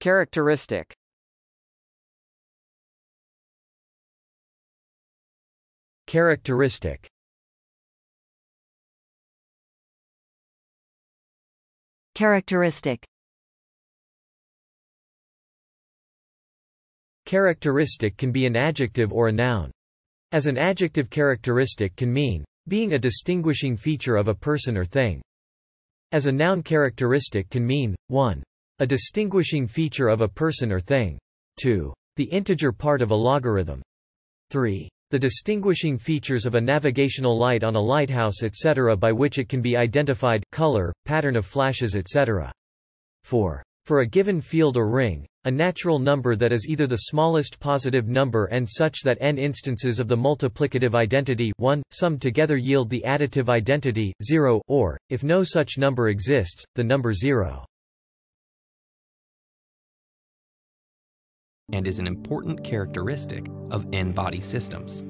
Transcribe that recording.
Characteristic Characteristic Characteristic Characteristic can be an adjective or a noun. As an adjective characteristic can mean, being a distinguishing feature of a person or thing. As a noun characteristic can mean, 1. A distinguishing feature of a person or thing. 2. The integer part of a logarithm. 3. The distinguishing features of a navigational light on a lighthouse etc. by which it can be identified, color, pattern of flashes etc. 4. For a given field or ring, a natural number that is either the smallest positive number n such that n instances of the multiplicative identity 1, summed together yield the additive identity 0, or, if no such number exists, the number 0. And is an important characteristic of n-body systems.